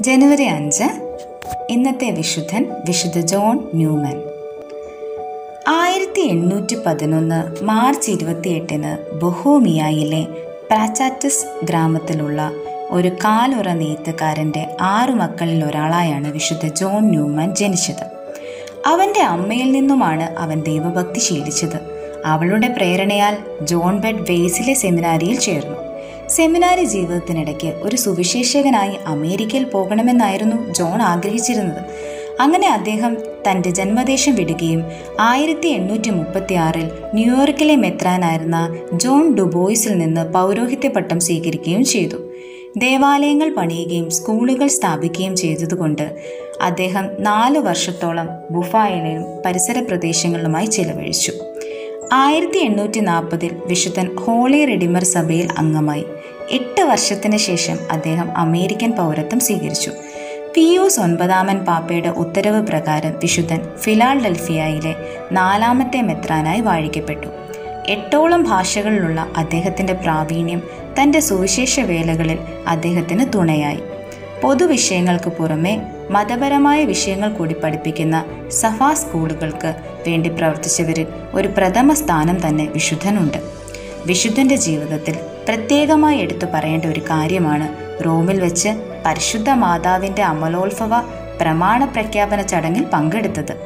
ജനുവരി അഞ്ച് ഇന്നത്തെ വിശുദ്ധൻ വിശുദ്ധ ജോൺ ന്യൂമൻ. ആയിരത്തി എണ്ണൂറ്റി പതിനൊന്ന് മാർച്ച് ഇരുപത്തിയെട്ടിന് ബൊഹോമിയായിലെ പ്രാച്ചാറ്റസ് ഗ്രാമത്തിലുള്ള ഒരു കാലുറ നെയ്ത്തുകാരന്റെ ആറു മക്കളിൽ ഒരാളായാണ് വിശുദ്ധ ജോൺ ന്യൂമൻ ജനിച്ചത്. അവന്റെ അമ്മയിൽ നിന്നുമാണ് അവൻ ദൈവഭക്തി ശീലിച്ചത്. അവളുടെ പ്രേരണയാൽ ജോൺ ബെഡ് വെയ്സിലെ സെമിനാരിയിൽ ചേർന്നു. സെമിനാരി ജീവിതത്തിനിടയ്ക്ക് ഒരു സുവിശേഷകനായി അമേരിക്കയിൽ പോകണമെന്നായിരുന്നു ജോൺ ആഗ്രഹിച്ചിരുന്നത്. അങ്ങനെ അദ്ദേഹം തന്റെ ജന്മദേശം വിടുകയും ആയിരത്തി എണ്ണൂറ്റി മുപ്പത്തി ആറിൽ ന്യൂയോർക്കിലെ മെത്രാനായിരുന്ന ജോൺ ഡുബോയ്സിൽ നിന്ന് പൗരോഹിത്യ പട്ടം സ്വീകരിക്കുകയും ചെയ്തു. ദേവാലയങ്ങൾ പണിയുകയും സ്കൂളുകൾ സ്ഥാപിക്കുകയും ചെയ്തതുകൊണ്ട് അദ്ദേഹം നാല് വർഷത്തോളം ബുഫായിലെയും പരിസര പ്രദേശങ്ങളിലുമായി ചിലവഴിച്ചു. ആയിരത്തി എണ്ണൂറ്റി നാൽപ്പതിൽ വിശുദ്ധൻ ഹോളി റെഡിമർ സഭയിൽ അംഗമായി. എട്ട് വർഷത്തിന് ശേഷം അദ്ദേഹം അമേരിക്കൻ പൗരത്വം സ്വീകരിച്ചു. പിയൂസ് ഒൻപതാമൻ പാപ്പയുടെ ഉത്തരവ് പ്രകാരം വിശുദ്ധൻ ഫിലാഡൽഫിയയിലെ നാലാമത്തെ മെത്രാനായി വാഴിക്കപ്പെട്ടു. എട്ടോളം ഭാഷകളിലുള്ള അദ്ദേഹത്തിന്റെ പ്രാവീണ്യം തന്റെ സുവിശേഷ വേലകളിൽ അദ്ദേഹത്തിന് തുണയായി. പൊതുവിഷയങ്ങൾക്ക് പുറമെ മതപരമായ വിഷയങ്ങൾ കൂടി പഠിപ്പിക്കുന്ന സഫാ സ്കൂളുകൾക്ക് വേണ്ടി പ്രവർത്തിച്ചവരിൽ ഒരു പ്രഥമ സ്ഥാനം തന്നെ വിശുദ്ധനുണ്ട്. വിശുദ്ധന്റെ ജീവിതത്തിൽ പ്രത്യേകമായി എടുത്തു പറയേണ്ട ഒരു കാര്യമാണ്. റോമിൽ വെച്ച് പരിശുദ്ധ മാതാവിന്റെ അമലോത്ഭവ പ്രമാണ പ്രഖ്യാപന ചടങ്ങിൽ പങ്കെടുത്തത്.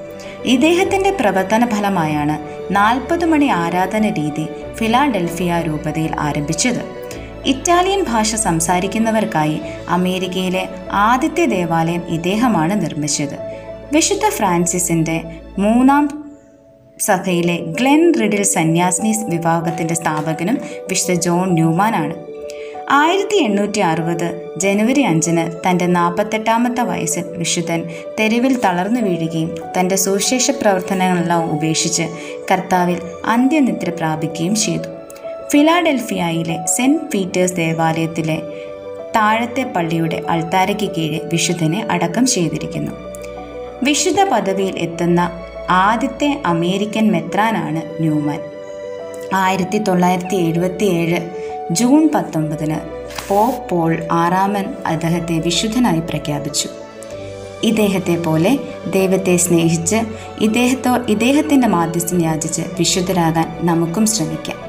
ഇദ്ദേഹത്തിന്റെ പ്രവർത്തന ഫലമായാണ് നാൽപ്പത് മണി ആരാധന രീതി ഫിലാഡൽഫിയ രൂപതയിൽ ആരംഭിച്ചത്. ഇറ്റാലിയൻ ഭാഷ സംസാരിക്കുന്നവർക്കായി അമേരിക്കയിലെ ആദ്യത്തെ ദേവാലയം ഇദ്ദേഹമാണ് നിർമ്മിച്ചത്. വിശുദ്ധ ഫ്രാൻസിസിന്റെ മൂന്നാം സഭയിലെ ഗ്ലെൻ റിഡിൽ സന്യാസിനി വിഭാഗത്തിന്റെ സ്ഥാപകനും വിശുദ്ധ ജോൺ ന്യൂമാനാണ്. ആയിരത്തി എണ്ണൂറ്റി അറുപത് ജനുവരി അഞ്ചിന് തന്റെ നാൽപ്പത്തെട്ടാമത്തെ വയസ്സിൽ വിശുദ്ധൻ തെരുവിൽ തളർന്നു വീഴുകയും തന്റെ സുവിശേഷ പ്രവർത്തനങ്ങളെല്ലാം ഉപേക്ഷിച്ച് കർത്താവിൽ അന്ത്യനിദ്ര പ്രാപിക്കുകയും ചെയ്തു. ഫിലാഡൽഫിയയിലെ സെന്റ് പീറ്റേഴ്സ് ദേവാലയത്തിലെ താഴത്തെ പള്ളിയുടെ അൾത്താരയ്ക്ക് കീഴെ വിശുദ്ധനെ അടക്കം ചെയ്തിരിക്കുന്നു. വിശുദ്ധ പദവിയിൽ എത്തുന്ന ആദ്യത്തെ അമേരിക്കൻ മെത്രാനാണ് ന്യൂമാൻ. ആയിരത്തി തൊള്ളായിരത്തി എഴുപത്തി ഏഴ് ജൂൺ പത്തൊമ്പതിന് പോപ്പ് പോൾ ആറാമൻ അദ്ദേഹത്തെ വിശുദ്ധനായി പ്രഖ്യാപിച്ചു. ഇദ്ദേഹത്തെ പോലെ ദൈവത്തെ സ്നേഹിച്ച് ഇദ്ദേഹത്തോ ഇദ്ദേഹത്തിന്റെ മാധ്യസ്ഥം യാചിച്ച് വിശുദ്ധരാകാൻ നമുക്കും ശ്രമിക്കാം.